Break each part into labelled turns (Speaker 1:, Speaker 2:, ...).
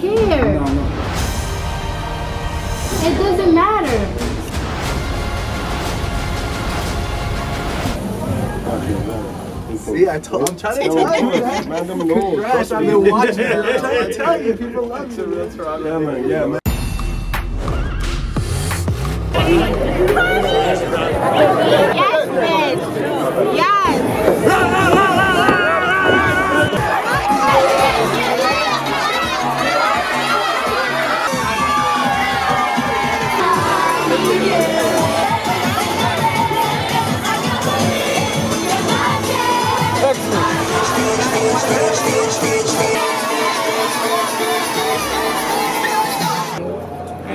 Speaker 1: care.
Speaker 2: No, no.
Speaker 1: It doesn't matter.
Speaker 3: See, I told, I'm trying to tell you.
Speaker 2: Man, them alone.
Speaker 3: I've been watching it. I'm trying to tell you, people love you. That's right.
Speaker 2: Yeah, man. Yeah, man.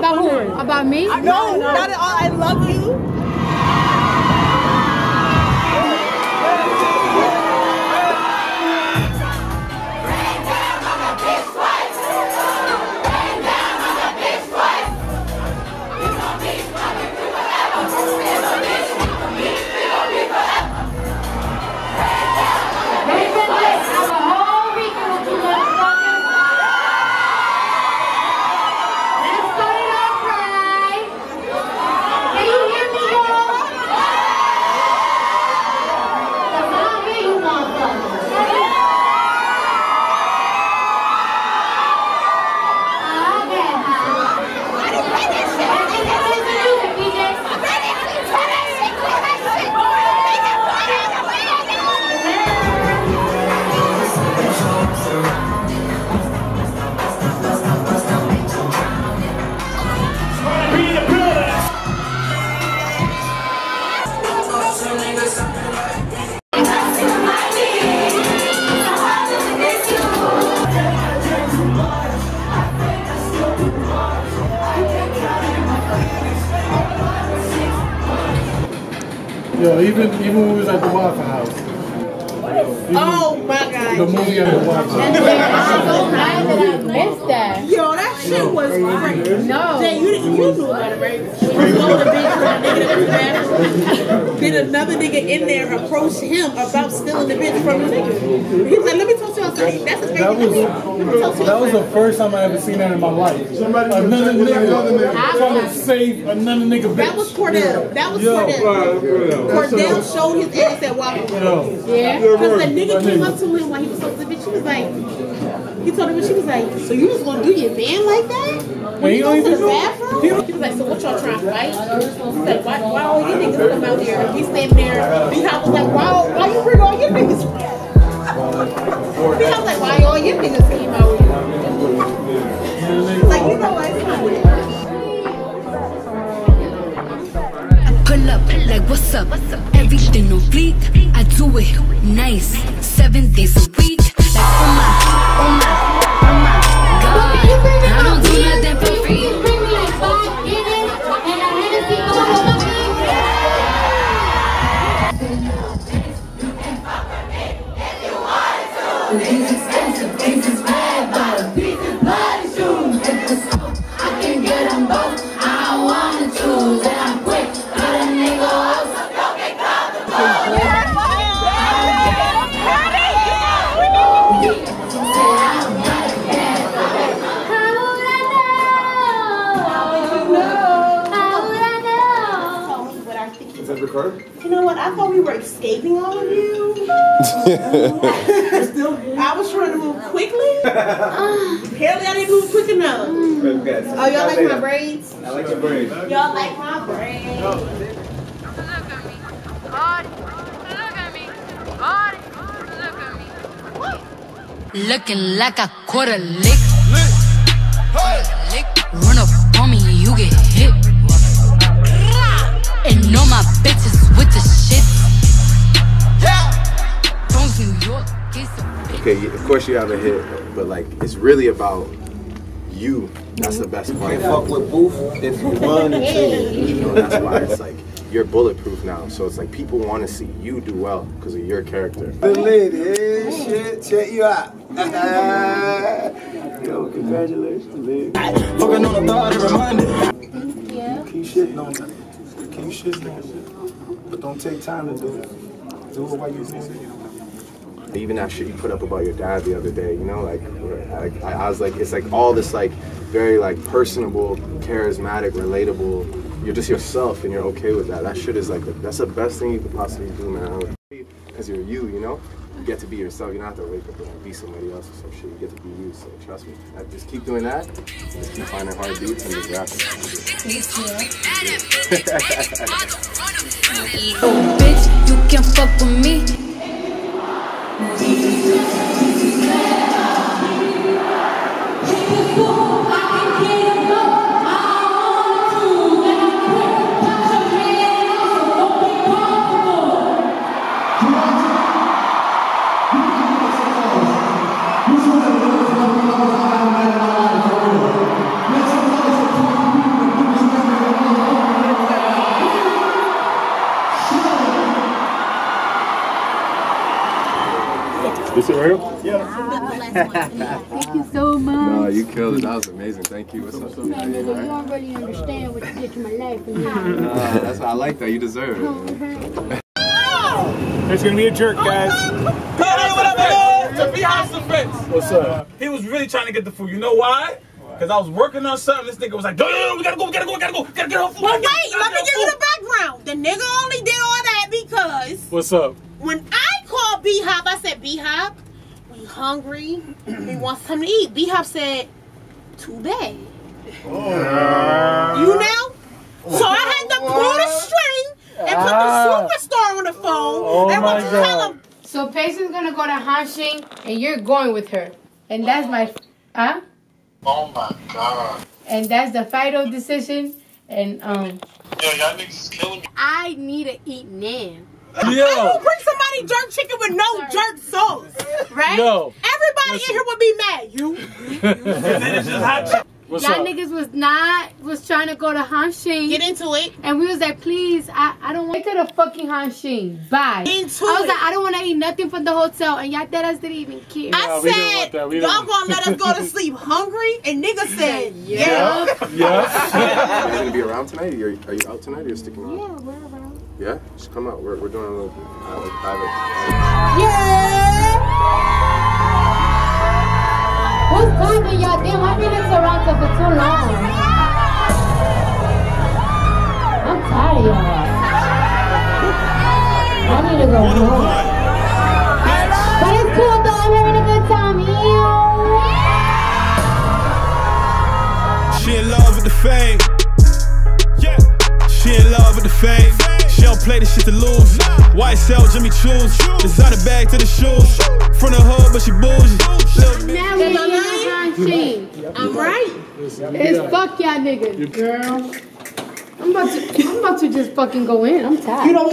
Speaker 1: About who? About me?
Speaker 4: No, not at all. I love you.
Speaker 2: Yo, even even when we was at the Waffle House.
Speaker 4: Oh my god.
Speaker 2: The movie at the Waffle House.
Speaker 1: And I'm so mad that I missed that.
Speaker 4: Yo, that shit was great.
Speaker 1: No.
Speaker 4: Jay, you, you knew about it, right? When you go to the bitch with a nigga that was bad, then another nigga in there approached him about stealing the bitch from the nigga. He was like, let me talk to. That's his
Speaker 2: That was
Speaker 4: Let me talk to you
Speaker 2: that was the first time I ever seen that in my life.
Speaker 3: Somebody
Speaker 2: another
Speaker 3: was checking out
Speaker 2: nigga
Speaker 3: nigga.
Speaker 2: trying to save another nigga bitch.
Speaker 4: That was Cordell. That was
Speaker 2: Yo.
Speaker 4: Cordell. Cordell showed his ass at Waffle House.
Speaker 1: Yeah.
Speaker 4: Because the nigga came up to him while he was talking to the bitch. She was like, he told her, she was like, so you just gonna do your man like that? When
Speaker 2: he
Speaker 4: you
Speaker 2: don't
Speaker 4: go to the bathroom? He was like, so what y'all trying to fight? He's like, why, why all you niggas come out here? He's standing there. He was like, why, why you bring all your niggas? He was like, why all your niggas came out here? Like, you.
Speaker 5: Pull up, like what's up? Everything on fleek. I do it nice, seven days a week. I
Speaker 4: was trying to move quickly. Apparently, I didn't move quick enough. Mm. Oh, y'all like my braids?
Speaker 3: I like your braids.
Speaker 4: Y'all like my braids?
Speaker 6: Look at me. Body. Look at me. Body. Look at me.
Speaker 5: Looking like a quarter lick. Lick. Run up on me, you get hit.
Speaker 3: Okay, of course you have a hit, but like it's really about you. That's the best part.
Speaker 7: Can't fuck with Booth if you run into
Speaker 3: You know, that's why it's like you're bulletproof now. So it's like people want to see you do well because of your character.
Speaker 7: the lady. Shit, check you out. Yo, congratulations, baby. Fucking on the thought every Monday.
Speaker 1: Yeah.
Speaker 7: Keep shitting on me. Keep shitting on me. But don't take time to do it. Do it while you're doing it.
Speaker 3: Even that shit you put up about your dad the other day, you know, like I, I, I was like, it's like all this like very like personable, charismatic, relatable. You're just yourself and you're okay with that. That shit is like the, that's the best thing you could possibly do, man. Because you're you, you know. You get to be yourself. You don't have to wake up and like, be somebody else or some shit. You get to be you. So trust me. I just keep doing that. Just keep finding hard beats and just rapping.
Speaker 5: Oh, bitch, you can fuck with me.
Speaker 2: This it right
Speaker 1: Thank you so much.
Speaker 3: No, you killed it. That was amazing. Thank you. What's up?
Speaker 1: Nigga, you don't really understand what you did to my life. And now.
Speaker 3: Uh, that's I like that. You deserve it.
Speaker 2: There's gonna be a jerk, guys.
Speaker 8: To be honest defense,
Speaker 2: What's up?
Speaker 8: he was really trying to get the food. You know why? Because I was working on something. This nigga was like, "Yo, yo, yo, we gotta go, we gotta go, we gotta go, we gotta get her food."
Speaker 4: But wait, let me give you
Speaker 8: get
Speaker 4: the background. The nigga only did all that because
Speaker 2: What's up?
Speaker 4: when I called B Hop, I said, B Hop, we hungry. we want something to eat. B Hop said, too bad. You know? So I had to pull the string and put the superstar on the phone
Speaker 2: Oh
Speaker 4: and
Speaker 2: my
Speaker 4: went to tell
Speaker 2: God.
Speaker 4: him,
Speaker 1: So Paisley's gonna go to Hanshin and you're going with her. And that's my huh?
Speaker 9: Oh my god.
Speaker 1: And that's the final decision. And um
Speaker 9: Yo, y'all niggas is killing me.
Speaker 1: I need to eat nan.
Speaker 4: I
Speaker 8: Yo,
Speaker 4: will bring somebody jerk chicken with no jerk sauce. Right?
Speaker 2: Yo.
Speaker 4: Everybody in here would be mad. You,
Speaker 8: it's just hot shit.
Speaker 2: What's
Speaker 1: Y'all niggas was not was trying to go to Hanshin.
Speaker 4: get into it.
Speaker 1: And we was like, please, I, I don't want to the fucking Hanshin. Bye.
Speaker 4: Into
Speaker 1: I was
Speaker 4: it.
Speaker 1: like, I don't want to eat nothing from the hotel. And y'all dead ass didn't even care.
Speaker 4: I
Speaker 2: No, we
Speaker 4: said,
Speaker 2: want that. We
Speaker 4: y'all gonna let us go to sleep hungry? And nigga said, yeah.
Speaker 2: Yeah.
Speaker 3: Are you gonna be around tonight? You're, you out tonight? Or you're sticking around?
Speaker 1: yeah, we're around.
Speaker 3: Yeah, just come out. We're, we're doing a little uh, private.
Speaker 4: Yeah.
Speaker 1: Who's talking, y'all? Damn, I've been in Toronto for too long. I'm tired of y'all. I need to go home. But it's cool
Speaker 10: play the shit to lose. White cell, Jimmy Choo's. Designer bag to the shoes. From the hood, but she bougie.
Speaker 1: Now we in Hanshin.
Speaker 4: I'm right.
Speaker 1: It's fuck y'all niggas, girl. I'm about to, I'm about to just fucking go in. I'm tired.
Speaker 4: You don't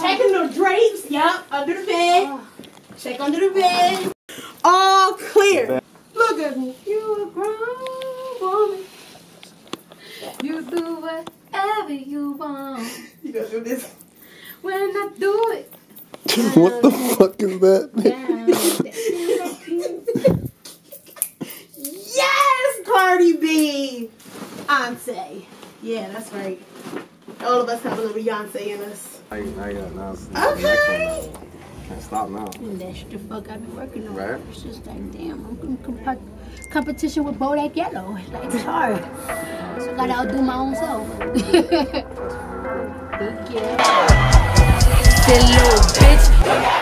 Speaker 4: checking the drapes. Yep, under the bed. Check under the bed. All clear.
Speaker 1: Look at me. You a grown woman. You do whatever you want.
Speaker 4: You gonna do this?
Speaker 1: When I do it.
Speaker 7: what the fuck is that?
Speaker 4: Yes, Cardi B. Beyonce. Yeah, that's right. All of us have a little Beyonce in us.
Speaker 3: Now, you- now, you got- now it's,
Speaker 4: Okay.
Speaker 3: Can't stop now.
Speaker 1: And that's the fuck I've been working on.
Speaker 3: Right.
Speaker 1: It's just like, damn, I'm in comp- competition with Bodak Yellow. Like, it's hard. So I gotta outdo my own self. Thank you.
Speaker 5: That little bitch.